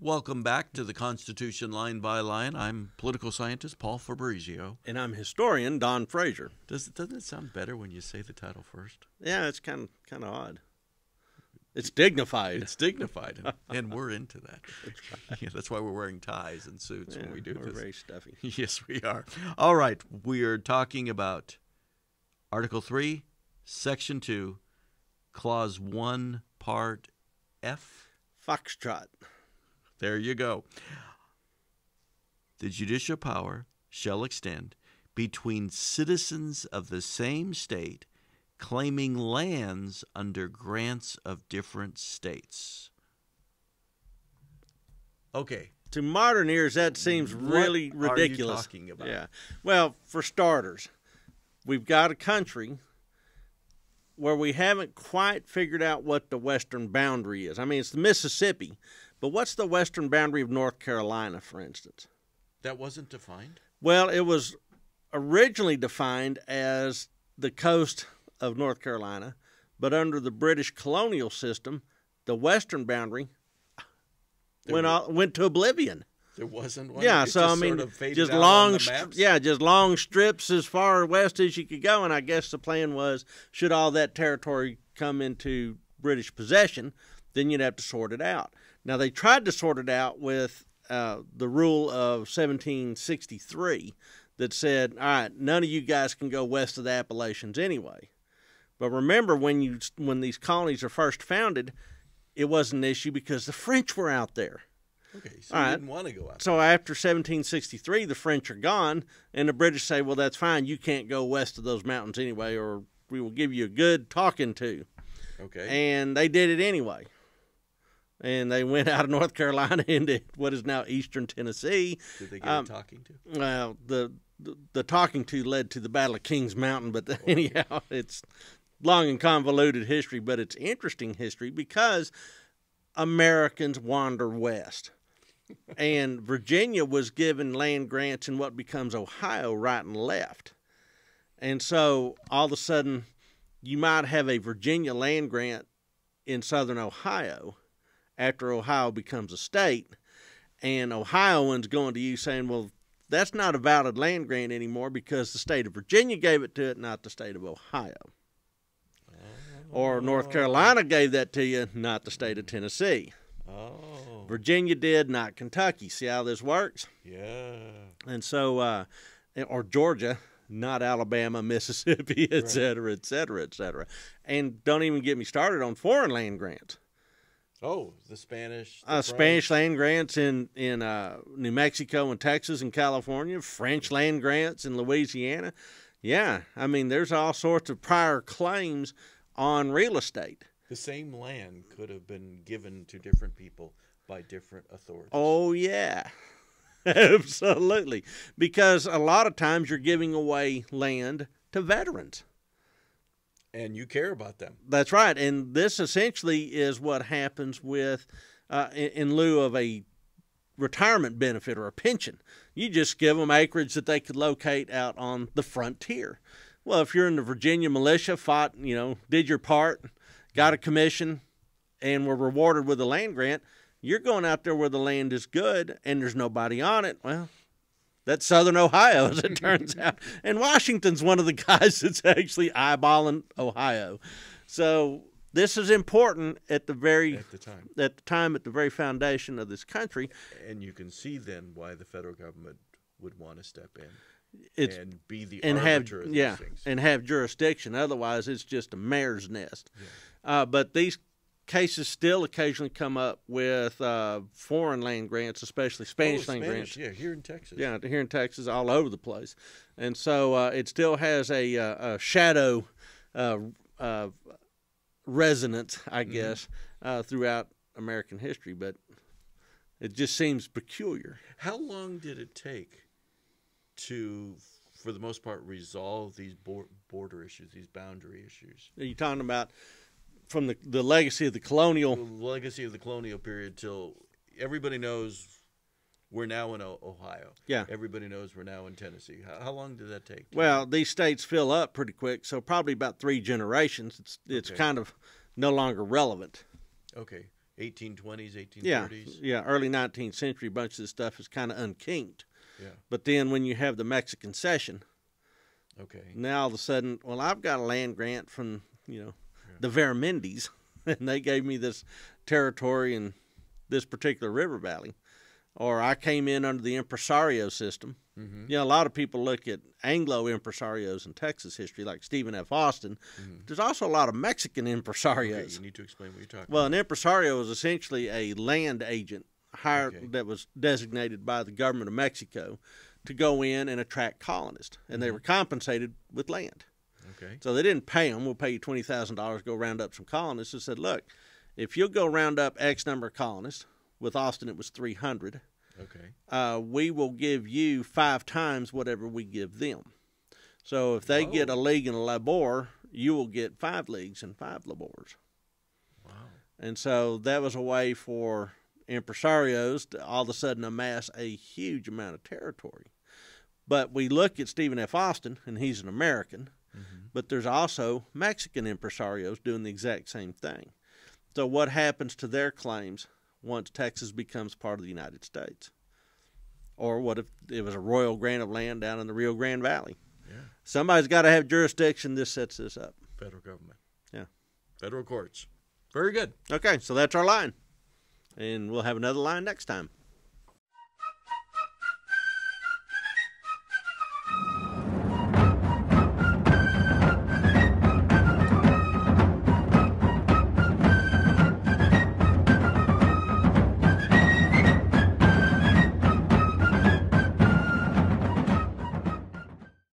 Welcome back to the Constitution Line by Line. I'm political scientist Paul Fabrizio. And I'm historian Don Frazier. Does doesn't it sound better when you say the title first? Yeah, it's kind of kind of odd. It's dignified. It's dignified, and, we're into that. That's, right. yeah, that's why we're wearing ties and suits yeah, when we do we're this. very stuffy. yes, we are. All right, we are talking about Article Three, Section Two, Clause One, Part F. Foxtrot. There you go. The judicial power shall extend between citizens of the same state claiming lands under grants of different states. Okay. To modern ears, that seems really what ridiculous. Are you talking about? Yeah. Well, for starters, we've got a country where we haven't quite figured out what the western boundary is. I mean, it's the Mississippi, but what's the western boundary of North Carolina, for instance? That wasn't defined? Well, it was originally defined as the coast of North Carolina, but under the British colonial system, the western boundary there went all, went to oblivion. There wasn't one. Yeah, so I mean, sort of just long, yeah, just long strips as far west as you could go. And I guess the plan was, should all that territory come into British possession, then you'd have to sort it out. Now they tried to sort it out with uh, the rule of 1763 that said, all right, none of you guys can go west of the Appalachians anyway. But remember, when you when these colonies are first founded, it was an issue because the French were out there. Okay, so right. didn't want to go out. So after 1763, the French are gone, and the British say, "Well, that's fine. You can't go west of those mountains anyway, or we will give you a good talking to." Okay. And they did it anyway. And they went out of North Carolina into what is now eastern Tennessee. Did they get um, talking to? Well, the, the, the talking to led to the Battle of Kings Mountain, but the, anyhow, it's long and convoluted history, but it's interesting history because Americans wander west. and Virginia was given land grants in what becomes Ohio right and left. And so all of a sudden, you might have a Virginia land grant in southern Ohio after Ohio becomes a state. And Ohioans going to you saying, well, that's not a valid land grant anymore because the state of Virginia gave it to it, not the state of Ohio or North Carolina gave that to you, not the state of Tennessee. Oh. Virginia did, not Kentucky. See how this works? Yeah. And so, uh, or Georgia, not Alabama, Mississippi, et cetera, et cetera, et cetera. And don't even get me started on foreign land grants. Oh, the Spanish. The uh, Spanish land grants in in uh, New Mexico and Texas and California. French land grants in Louisiana. Yeah, I mean, there's all sorts of prior claims on real estate. The same land could have been given to different people by different authorities. Oh, yeah. Absolutely. Because a lot of times you're giving away land to veterans. And you care about them. That's right. And this essentially is what happens with, uh, in, in lieu of a retirement benefit or a pension. You just give them acreage that they could locate out on the frontier. Well, if you're in the Virginia militia, fought, you know, did your part, got a commission, and were rewarded with a land grant, you're going out there where the land is good and there's nobody on it. Well, that's Southern Ohio, as it turns out. And Washington's one of the guys that's actually eyeballing Ohio. So this is important at the very at the time at the time at the very foundation of this country. And you can see then why the federal government would want to step in it's and be the and have yeah and have jurisdiction. Otherwise, it's just a mare's nest. Yeah. Uh, but these cases still occasionally come up with uh, foreign land grants, especially Spanish oh, land Spanish, grants. Yeah, here in Texas. Yeah, here in Texas, all over the place, and so uh, it still has a, uh, a shadow uh, uh, resonance, I mm-hmm. guess, mm-hmm. throughout American history. But it just seems peculiar. How long did it take? to, for the most part, resolve these border issues, these boundary issues. Are you talking about from the the legacy of the colonial the legacy of the colonial period till everybody knows we're now in Ohio. Yeah. Everybody knows we're now in Tennessee. How, how long did that take? Well, these states fill up pretty quick, so probably about three generations. It's it's okay. kind of no longer relevant. Okay. 1820s, 1830s. Yeah, yeah, early 19th century. A bunch of this stuff is kind of unkinked. Yeah. But then when you have the Mexican Cession, Okay. now all of a sudden, well, I've got a land grant from you know the Veramendis, and they gave me this territory in this particular river valley, or I came in under the impresario system. Mm-hmm. You know, a lot of people look at Anglo impresarios in Texas history, like Stephen F. Austin. There's also a lot of Mexican Okay, impresarios. you need to explain what you're talking Well, an impresario is essentially a land agent hired Okay. that was designated by the government of Mexico to go in and attract colonists, and they were compensated with land. Okay. So they didn't pay them. We'll pay you twenty thousand dollars. Go round up some colonists. They said, look, if you'll go round up X number of colonists, with Austin it was three hundred. Okay. Uh, we will give you five times whatever we give them. So if they get a league and a labor, you will get five leagues and five labors. Wow. And so that was a way for impresarios to all of a sudden amass a huge amount of territory. But we look at Stephen F. Austin, and he's an American, Mm-hmm. but there's also Mexican impresarios doing the exact same thing. So, what happens to their claims once Texas becomes part of the United States? Or what if it was a royal grant of land down in the Rio Grande Valley? Yeah. Somebody's got to have jurisdiction. This sets this up. Federal government. Yeah. Federal courts. Very good. Okay, so that's our line. And we'll have another line next time.